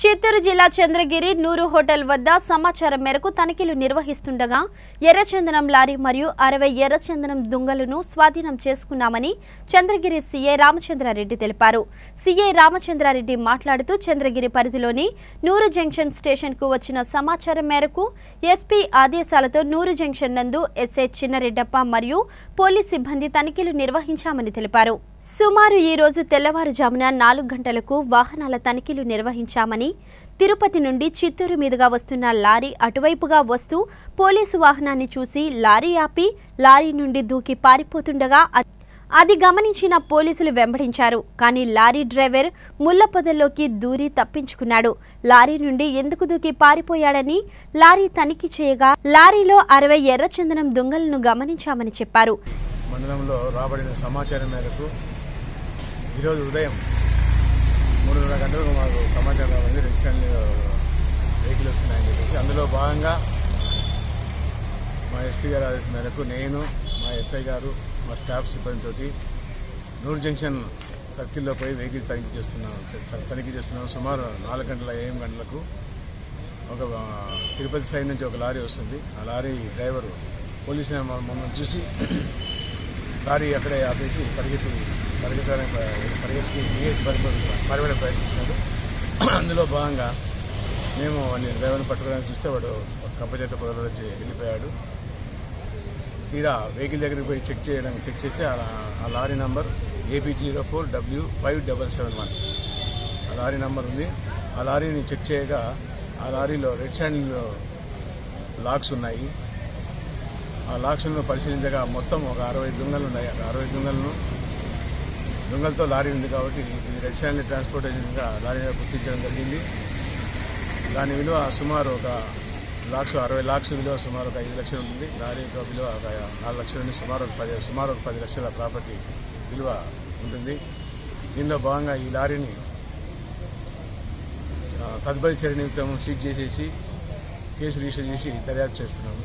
చిత్తూరు జిల్లా చంద్రగిరి నూరు హోటల్ వద్ద సమాచారం మేరకు తనిఖీలు నిర్వహిస్తుండగా ఎర్రచందనం లారీ మరియు అరవై ఎర్రచందనం దుంగలను స్వాధీనం చేసుకున్నామని చంద్రగిరి సీఏ రామచంద్రారెడ్డి తెలిపారు. సీఏ రామచంద్రారెడ్డి మాట్లాడుతూ చంద్రగిరి పరిధిలోని నూరు జంక్షన్ స్టేషన్కు వచ్చిన సమాచారం మేరకు ఎస్పీ ఆదేశాలతో నూరు జంక్షన్ నందు ఎస్ఐ చిన్నరెడ్డప్ప మరియు పోలీస్ సిబ్బంది తనిఖీలు నిర్వహించామని తెలిపారు. సుమారు ఈ రోజు తెల్లవారుజామున నాలుగు గంటలకు వాహనాల తనిఖీలు నిర్వహించామని తిరుపతి నుండి చిత్తూరు మీదుగా వస్తున్న లారీ అటువైపుగా వస్తూ పోలీసు వాహనాన్ని చూసి లారీ ఆపి లారీ నుండి దూకి పారిపోతుండగా అది గమనించిన పోలీసులు వెంబడించారు. కానీ లారీ డ్రైవర్ ముళ్ళ పొదల్లోకి దూరి తప్పించుకున్నాడు. లారీ నుండి ఎందుకు దూకి పారిపోయాడని లారీ తనిఖీ చేయగా లారీలో అరవై ఎర్రచందనం దొంగలను గమనించామని చెప్పారు. మండలంలో రాబడిన సమాచారం మేరకు ఈరోజు ఉదయం మూడున్నర గంటలకు మాకు సమాచారం రాబడింది రెసిడెంట్ వెహికల్ వస్తున్నాయని చెప్పేసి అందులో భాగంగా మా ఎస్పీ గారు ఆదేశం మేరకు నేను మా ఎస్ఐ గారు మా స్టాఫ్ సిబ్బందితోటి నూరు జంక్షన్ సర్కిల్లో పోయి వెహికల్ తనిఖీ చేస్తున్నాం. తనిఖీ చేస్తున్నాం. సుమారు నాలుగు గంటల ఏం గంటలకు ఒక తిరుపతి సైడ్ నుంచి ఒక లారీ వస్తుంది. ఆ లారీ డ్రైవరు పోలీసు మమ్మల్ని చూసి లారీ అక్కడే ఆపేసి పరిగెత్తి పరిగెత్తడానికి పరిగెత్తి దిగేసి పరిపడి పరిగెడ ప్రయత్నించినాడు అందులో భాగంగా మేము అన్ని డ్రైవర్ని పట్టుకోవడానికి చూస్తే వాడు కంపచేత పొదలో వచ్చి వెళ్ళిపోయాడు. తీరా వెహికల్ దగ్గరికి పోయి చెక్ చేయడానికి చెక్ చేస్తే ఆ lorry number AP zero four W five double seven one. ఆ లారీ నంబర్ ఉంది. ఆ లారీని చెక్ చేయగా ఆ లారీలో రెడ్ శాండ్ లాక్స్ ఉన్నాయి. ఆ లాక్స్ను పరిశీలించగా మొత్తం ఒక అరవై దుంగలు ఉన్నాయి. ఆ అరవై దుంగలను దొంగలతో లారీ ఉంది కాబట్టి ఇది రెడ్ శాండ్ ట్రాన్స్పోర్టేషన్గా లారీగా గుర్తించడం జరిగింది. దాని విలువ సుమారు ఒక లాక్స్ అరవై లాక్స్ విలువ సుమారు ఒక ఐదు లక్షలు ఉంటుంది. లారీ యొక్క విలువ ఒక నాలుగు లక్షల నుండి సుమారు ఒక పది సుమారు ఒక పది లక్షల ప్రాపర్టీ విలువ ఉంటుంది. దీనిలో భాగంగా ఈ లారీని తదుపరి చర్య నిమిత్తం సీజ్ చేసేసి కేసు రిజిస్టర్ చేసి దర్యాప్తు చేస్తున్నాము.